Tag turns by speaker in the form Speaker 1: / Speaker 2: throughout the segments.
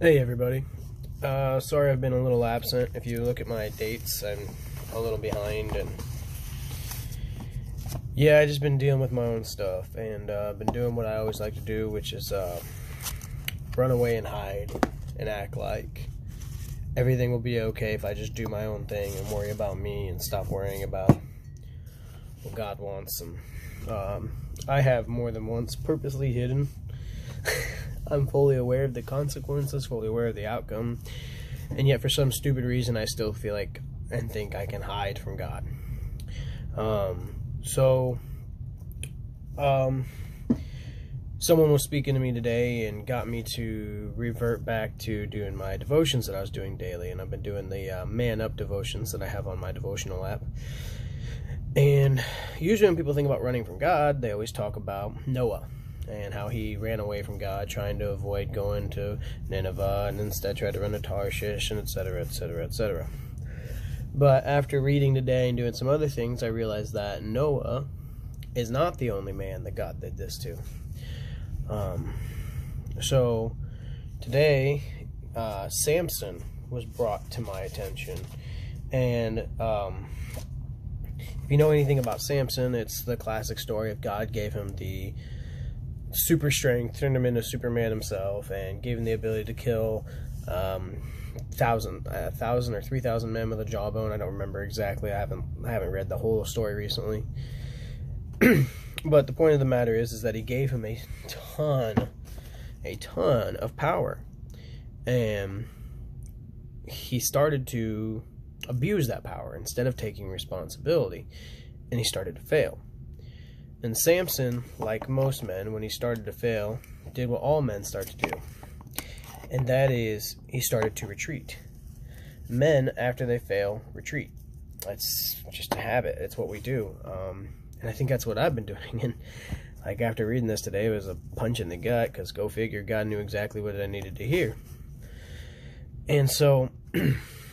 Speaker 1: Hey everybody. Uh, sorry I've been a little absent. If you look at my dates, I'm a little behind and yeah, I just been dealing with my own stuff and uh, been doing what I always like to do, which is uh, run away and hide and act like everything will be okay if I just do my own thing and worry about me and stop worrying about what God wants. And um, I have more than once purposely hidden. I'm fully aware of the consequences, fully aware of the outcome, and yet for some stupid reason, I still feel like and think I can hide from God. Um, so, um, someone was speaking to me today and got me to revert back to doing my devotions that I was doing daily, and I've been doing the uh, Man Up devotions that I have on my devotional app. And usually, when people think about running from God, they always talk about Noah and how he ran away from God, trying to avoid going to Nineveh, and instead tried to run to Tarshish, and etc., etc., etc. But after reading today and doing some other things, I realized that Noah is not the only man that God did this to. Um, so today, uh, Samson was brought to my attention, and um, if you know anything about Samson, it's the classic story of God gave him the super strength, turned him into Superman himself, and gave him the ability to kill um, thousand, a thousand or three thousand men with a jawbone. I don't remember exactly. I haven't I haven't read the whole story recently. but the point of the matter is, is that he gave him a ton, a ton of power, and he started to abuse that power instead of taking responsibility, and he started to fail. And Samson, like most men, when he started to fail, did what all men start to do. And that is, he started to retreat. Men, after they fail, retreat. That's just a habit. It's what we do. Um, and I think that's what I've been doing. And like after reading this today, it was a punch in the gut because go figure, God knew exactly what I needed to hear. And so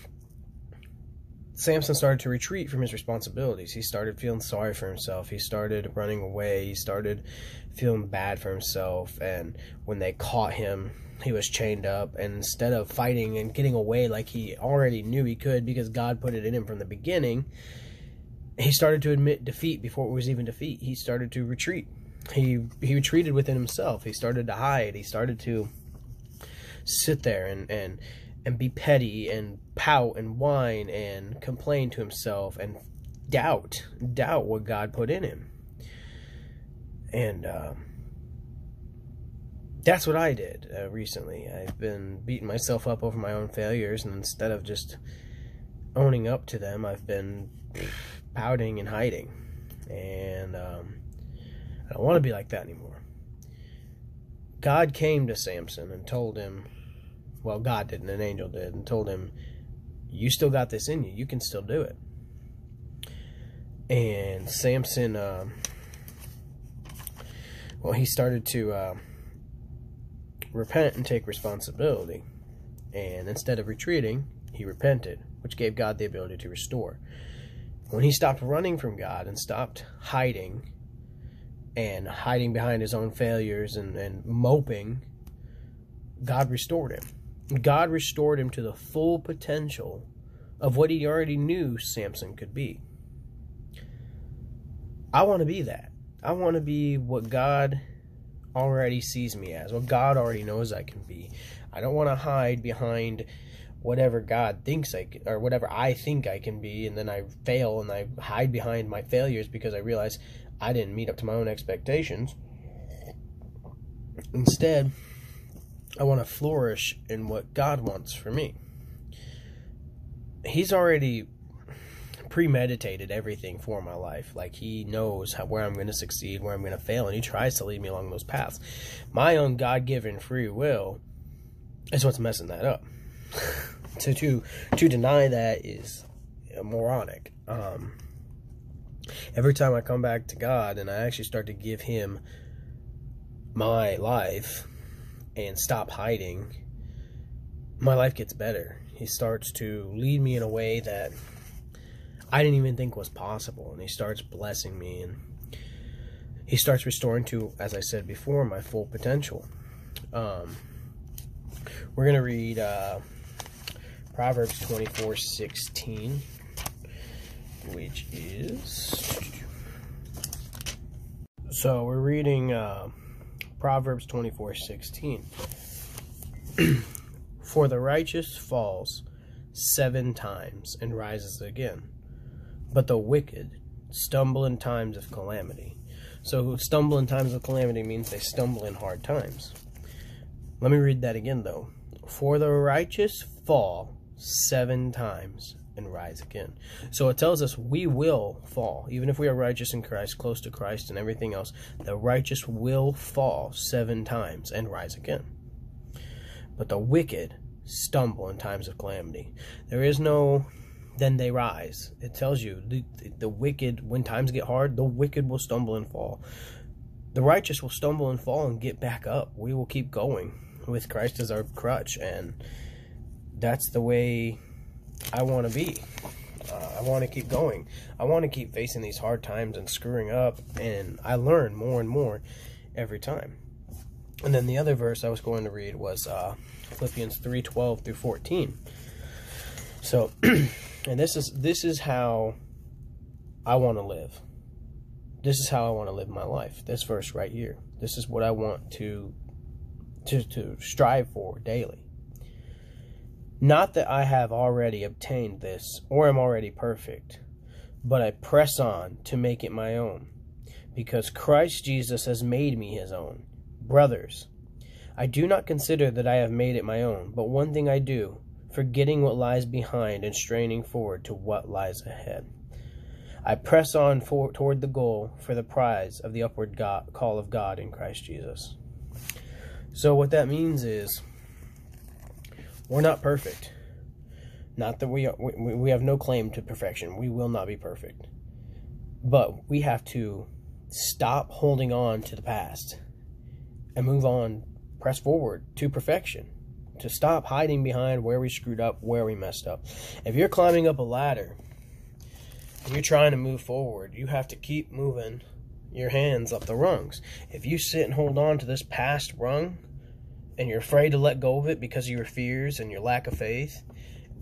Speaker 1: Samson started to retreat from his responsibilities. He started feeling sorry for himself. He started running away. He started feeling bad for himself. And when they caught him, he was chained up. And instead of fighting and getting away like he already knew he could because God put it in him from the beginning, he started to admit defeat before it was even defeat. He started to retreat. He he retreated within himself. He started to hide. He started to sit there and and and be petty and pout and whine and complain to himself and doubt doubt what God put in him. And um, that's what I did uh, recently. I've been beating myself up over my own failures, and instead of just owning up to them, I've been pouting and hiding. And um, I don't want to be like that anymore. God came to Samson and told him well, God didn't, an angel did, and told him, You still got this in you. You can still do it. And Samson, uh, well, he started to uh, repent and take responsibility. And instead of retreating, he repented, which gave God the ability to restore. When he stopped running from God and stopped hiding and hiding behind his own failures and, and moping, God restored him God restored him to the full potential of what he already knew Samson could be. I want to be that. I want to be what God already sees me as, what God already knows I can be. I don't want to hide behind whatever God thinks I can, or whatever I think I can be, and then I fail and I hide behind my failures because I realize I didn't meet up to my own expectations. Instead, I want to flourish in what God wants for me. He's already premeditated everything for my life. Like he knows how, where I'm going to succeed, where I'm going to fail, and he tries to lead me along those paths. My own God-given free will is what's messing that up. to to to deny that is moronic. Um, every time I come back to God and I actually start to give Him my life, and stop hiding, my life gets better. He starts to lead me in a way that I didn't even think was possible, and he starts blessing me, and he starts restoring to, as I said before, my full potential. Um, We're going to read uh, Proverbs 24 16, which is. So we're reading uh, Proverbs 24 16. For the righteous falls seven times and rises again, but the wicked stumble in times of calamity. So, stumble in times of calamity means they stumble in hard times. Let me read that again, though. For the righteous fall seven times and rise again. So it tells us we will fall. Even if we are righteous in Christ, close to Christ, and everything else, the righteous will fall seven times and rise again. But the wicked stumble in times of calamity. There is no then they rise. It tells you the, the wicked, when times get hard, the wicked will stumble and fall. The righteous will stumble and fall and get back up. We will keep going with Christ as our crutch, and that's the way I want to be. Uh, I want to keep going. I want to keep facing these hard times and screwing up, and I learn more and more every time. And then the other verse I was going to read was uh, Philippians 3 12 through 14. So, and this is this is how I want to live. This is how I want to live my life. This verse right here. This is what I want to to to strive for daily. Not that I have already obtained this or am already perfect, but I press on to make it my own, because Christ Jesus has made me his own. Brothers, I do not consider that I have made it my own, but one thing I do forgetting what lies behind and straining forward to what lies ahead. I press on for, toward the goal for the prize of the upward God, call of God in Christ Jesus. So, what that means is we're not perfect. Not that we, are, we, we have no claim to perfection. We will not be perfect. But we have to stop holding on to the past and move on, press forward to perfection to stop hiding behind where we screwed up, where we messed up. If you're climbing up a ladder and you're trying to move forward, you have to keep moving your hands up the rungs. If you sit and hold on to this past rung and you're afraid to let go of it because of your fears and your lack of faith,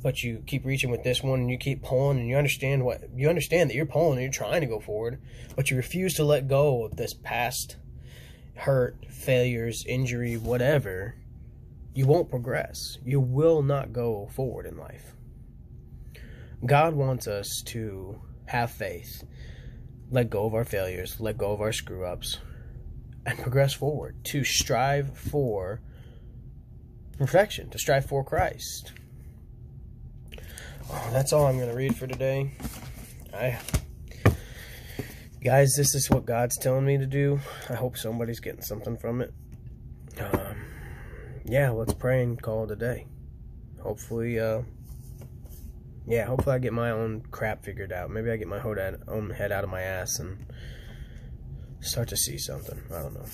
Speaker 1: but you keep reaching with this one and you keep pulling and you understand what you understand that you're pulling and you're trying to go forward, but you refuse to let go of this past hurt, failures, injury, whatever you won't progress. You will not go forward in life. God wants us to have faith, let go of our failures, let go of our screw ups, and progress forward, to strive for perfection, to strive for Christ. Oh, that's all I'm going to read for today. I guys, this is what God's telling me to do. I hope somebody's getting something from it. Um, yeah, let's pray and call it a day. Hopefully, uh, yeah, hopefully I get my own crap figured out. Maybe I get my own head out of my ass and start to see something. I don't know.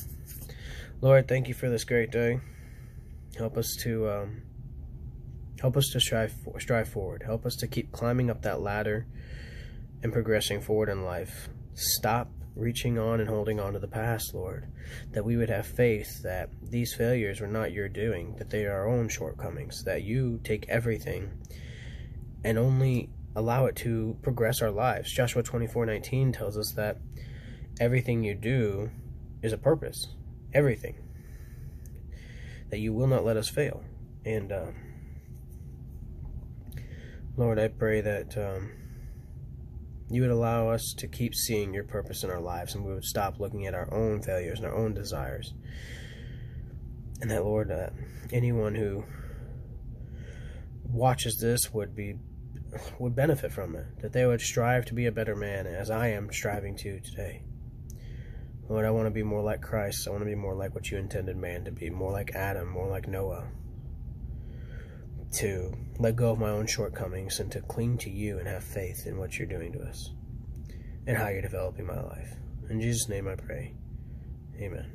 Speaker 1: Lord, thank you for this great day. Help us to um, help us to strive for, strive forward. Help us to keep climbing up that ladder and progressing forward in life. Stop reaching on and holding on to the past, Lord, that we would have faith that these failures were not your doing, that they are our own shortcomings, that you take everything and only allow it to progress our lives. Joshua 24:19 tells us that everything you do is a purpose. Everything. That you will not let us fail. And uh, Lord, I pray that um, you would allow us to keep seeing your purpose in our lives and we would stop looking at our own failures and our own desires. And that, Lord, uh, anyone who watches this would be would benefit from it, that they would strive to be a better man as I am striving to today. Lord, I want to be more like Christ. I want to be more like what you intended man to be, more like Adam, more like Noah to let go of my own shortcomings and to cling to you and have faith in what you're doing to us and how you're developing my life. In Jesus' name I pray. Amen.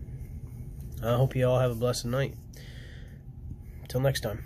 Speaker 1: I hope you all have a blessed night. Until next time.